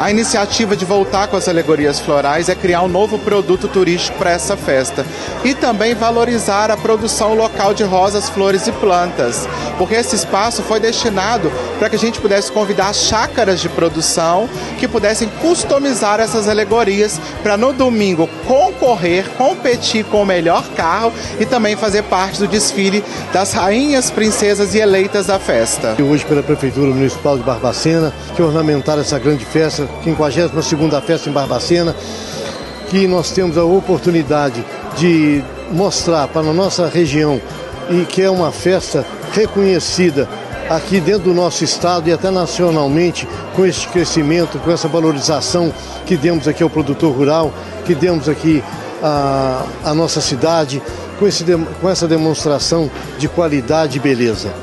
A iniciativa de voltar com as alegorias florais é criar um novo produto turístico para essa festa e também valorizar a produção local de rosas, flores e plantas, porque esse espaço foi destinado para que a gente pudesse convidar chácaras de produção que pudessem customizar essas alegorias para no domingo concorrer, competir com o melhor carro e também fazer parte do desfile das rainhas, princesas e eleitas da festa. E hoje pela Prefeitura Municipal de Barbacena, que ornamentaram essa grande festa 52ª festa em Barbacena, que nós temos a oportunidade de mostrar para a nossa região e que é uma festa reconhecida aqui dentro do nosso estado e até nacionalmente com esse crescimento, com essa valorização que demos aqui ao produtor rural, que demos aqui à, à nossa cidade, com, esse, com essa demonstração de qualidade e beleza.